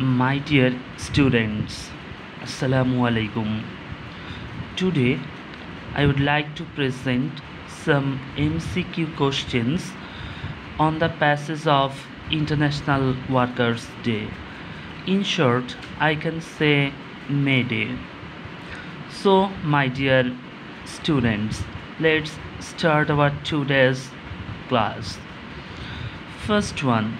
My dear students, Assalamu alaikum. Today I would like to present some MCQ questions on the passage of International Workers' Day. In short, I can say May Day. So, my dear students, let's start our today's class. First one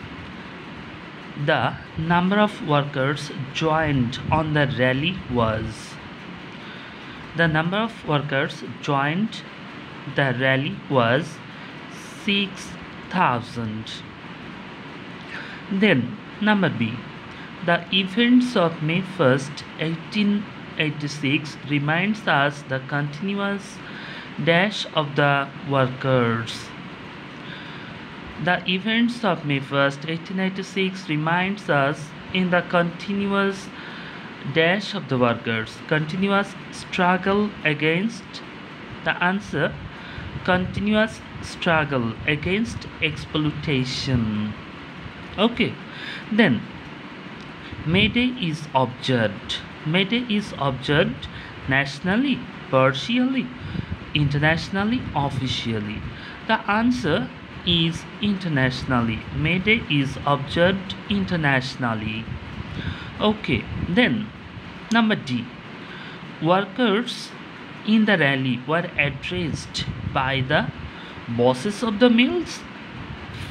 the number of workers joined on the rally was. The number of workers joined the rally was 6000 then number b. The events of may 1st 1886 reminds us the continuous dash of the workers the events of May 1st, 1896 reminds us in the continuous dash of the workers, continuous struggle against the answer, continuous struggle against exploitation. Okay, then May Day is observed. May Day is observed nationally, partially, internationally, officially. The answer is internationally. May Day is observed internationally. Okay, then number D. Workers in the rally were addressed by the bosses of the mills,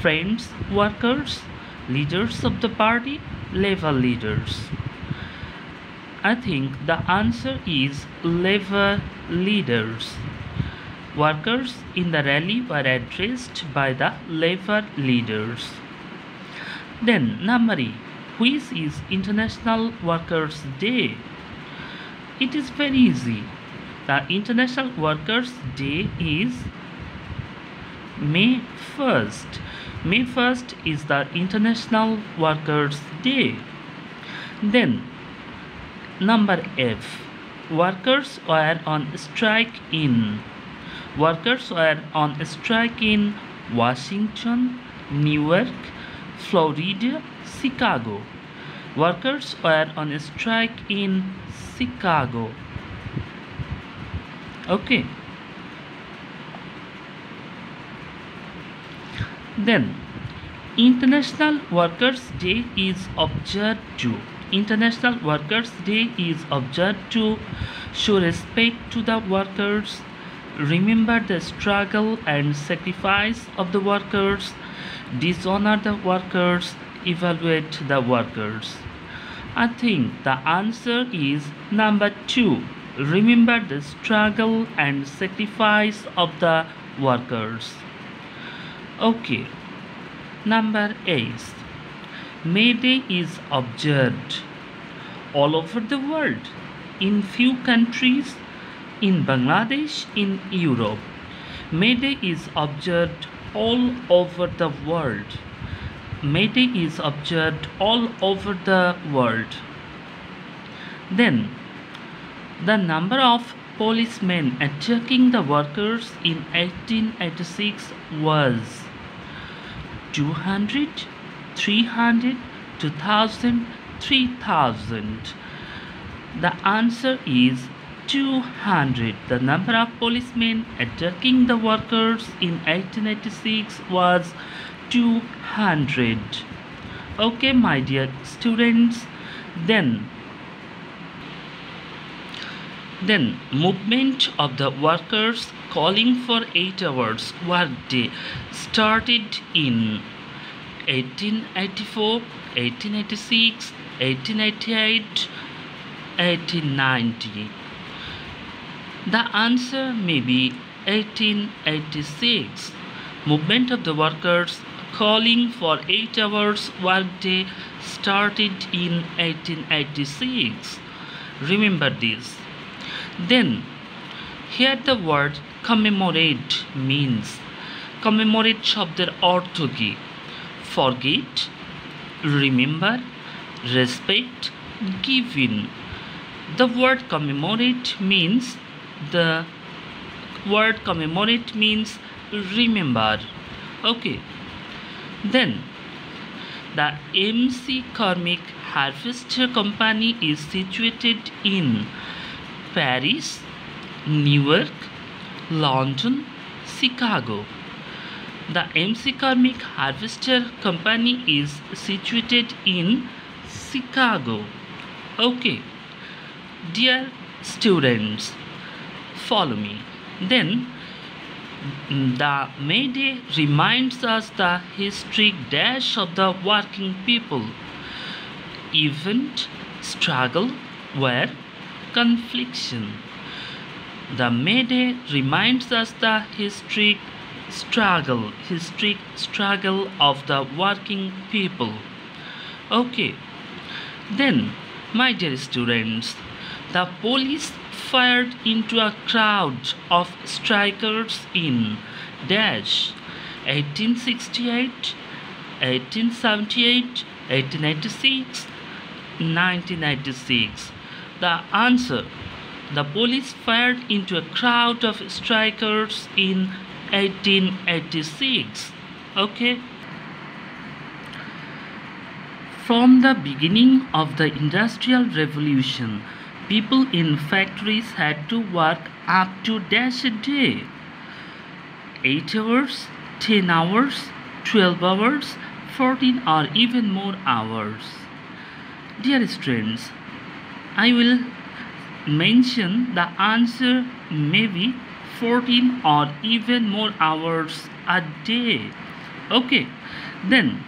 friends, workers, leaders of the party, labor leaders. I think the answer is labor leaders. Workers in the rally were addressed by the labor leaders. Then, number E, which is International Workers' Day? It is very easy. The International Workers' Day is May 1st. May 1st is the International Workers' Day. Then, number F, workers were on strike in Workers were on strike in Washington, Newark, Florida, Chicago. Workers were on strike in Chicago. Okay. Then, International Workers' Day is observed to International Workers' Day is observed to show respect to the workers remember the struggle and sacrifice of the workers, dishonor the workers, evaluate the workers. I think the answer is number two. Remember the struggle and sacrifice of the workers. Okay. Number eight. May Day is observed all over the world. In few countries, in Bangladesh, in Europe. May Day is observed all over the world. May Day is observed all over the world. Then, the number of policemen attacking the workers in 1886 was 200, 300, 2000, 3000. The answer is 200. The number of policemen attacking the workers in 1886 was 200. Okay, my dear students, then then movement of the workers calling for 8 hours work day started in 1884 1886 1888 1890 the answer may be 1886. Movement of the workers calling for 8 hours workday started in 1886. Remember this. Then, here the word commemorate means commemorate শব্দের অর্থ কি forget remember respect giving the word commemorate means the word commemorate means remember okay then The MC Cormick Harvester Company is situated in Paris, Newark, London, Chicago. The McCormick Harvester Company is situated in Chicago. Okay, dear students, follow me. Then the May Day reminds us the historic dash of the working people. Event, struggle, war, confliction. The May Day reminds us the historic struggle, historic struggle of the working people. Okay, then, my dear students, the police fired into a crowd of strikers in dash 1868, 1878, 1896, 1996. The answer the police fired into a crowd of strikers in 1886. Okay. From the beginning of the Industrial Revolution, people in factories had to work up to dash a day. 8 hours, 10 hours, 12 hours, 14 or even more hours. Dear students, I will mention the answer maybe 14 or even more hours a day. Okay, then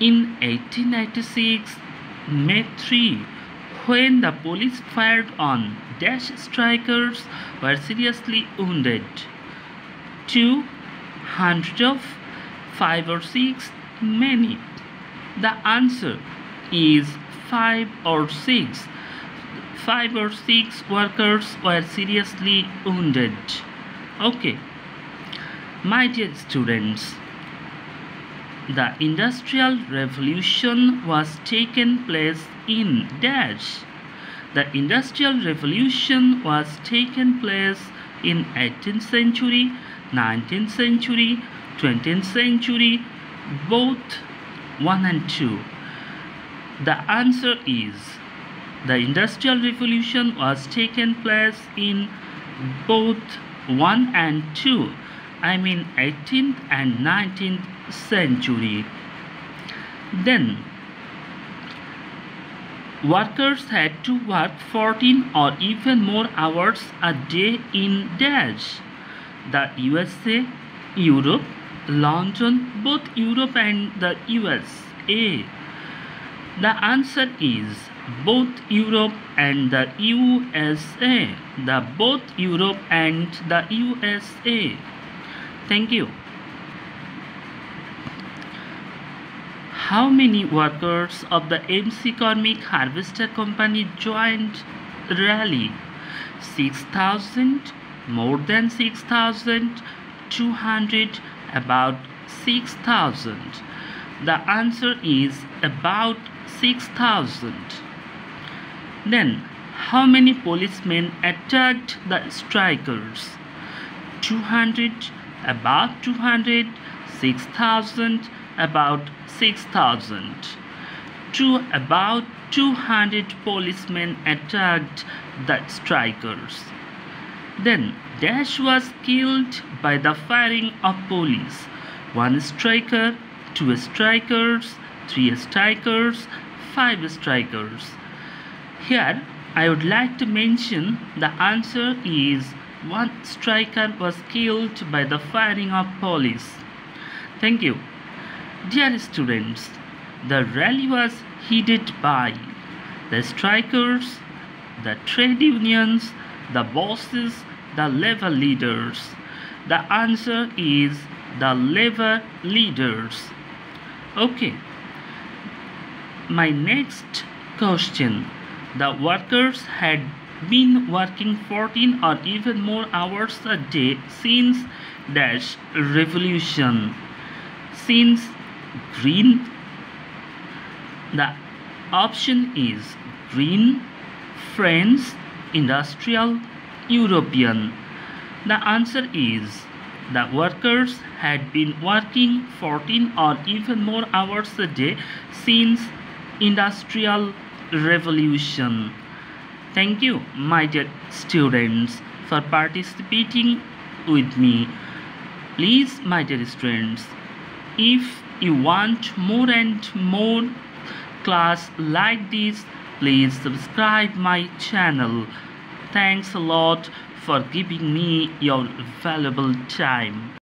in 1896, May 3, when the police fired on dash strikers were seriously wounded. Two hundred of five or six many. The answer is five or six. Five or six workers were seriously wounded. Okay. My dear students, the Industrial Revolution was taken place in dash. The Industrial Revolution was taken place in 18th century, 19th century, 20th century, both 1 and 2. The answer is the Industrial Revolution was taken place in both 1 and 2. I mean 18th and 19th century. Then workers had to work 14 or even more hours a day in dash. The USA, Europe, London, both Europe and the USA. The answer is both Europe and the USA. The both Europe and the USA. Thank you. How many workers of the McCormick Harvester Company joined rally? 6,000, more than 6,200, about 6,000. The answer is about 6,000. Then, how many policemen attacked the strikers? 200, about 200, 6,000, about 6,000. To about 200 policemen attacked the strikers. Then Dash was killed by the firing of police. One striker, two strikers, three strikers, five strikers. Here I would like to mention the answer is one striker was killed by the firing of police. Thank you. Dear students, the rally was headed by the strikers, the trade unions, the bosses, the labor leaders. The answer is the labor leaders. Okay. My next question. The workers had been working 14 or even more hours a day since dash revolution. Since green the option is green french industrial european the answer is The workers had been working 14 or even more hours a day since industrial revolution. Thank you, my dear students, for participating with me. Please, my dear students, if you want more and more class like this, please subscribe my channel. Thanks a lot for giving me your valuable time.